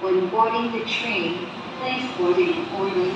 When boarding the train, please board in an orderly